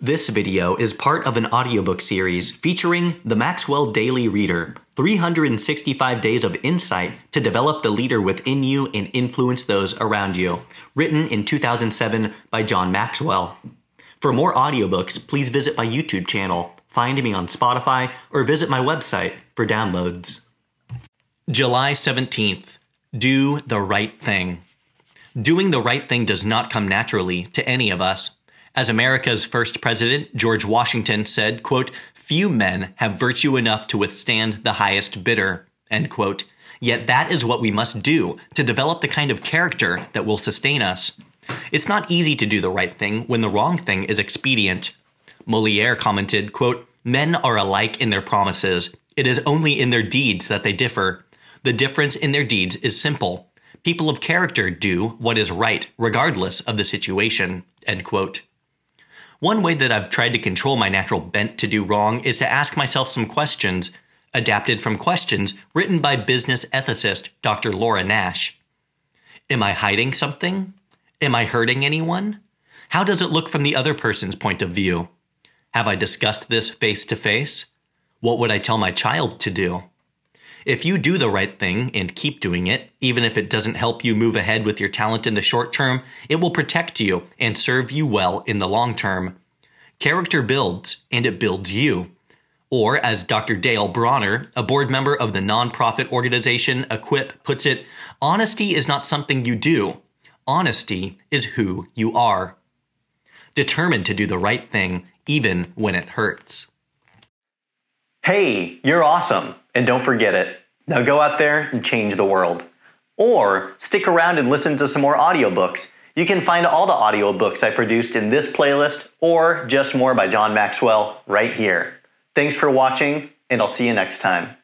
This video is part of an audiobook series featuring the Maxwell Daily Reader 365 Days of Insight to Develop the Leader Within You and Influence Those Around You, written in 2007 by John Maxwell. For more audiobooks, please visit my YouTube channel, find me on Spotify, or visit my website for downloads. July 17th. Do the right thing. Doing the right thing does not come naturally to any of us. As America's first president, George Washington said, quote, Few men have virtue enough to withstand the highest bidder, end quote. Yet that is what we must do to develop the kind of character that will sustain us. It's not easy to do the right thing when the wrong thing is expedient. Moliere commented, quote, Men are alike in their promises. It is only in their deeds that they differ. The difference in their deeds is simple. People of character do what is right, regardless of the situation. End quote. One way that I've tried to control my natural bent to do wrong is to ask myself some questions, adapted from questions written by business ethicist Dr. Laura Nash. Am I hiding something? Am I hurting anyone? How does it look from the other person's point of view? Have I discussed this face to face? What would I tell my child to do? If you do the right thing and keep doing it, even if it doesn't help you move ahead with your talent in the short term, it will protect you and serve you well in the long term. Character builds, and it builds you. Or, as Dr. Dale Bronner, a board member of the nonprofit organization Equip, puts it, honesty is not something you do. Honesty is who you are. Determined to do the right thing, even when it hurts. Hey, you're awesome, and don't forget it. Now go out there and change the world. Or stick around and listen to some more audiobooks. You can find all the audiobooks I produced in this playlist or just more by John Maxwell right here. Thanks for watching, and I'll see you next time.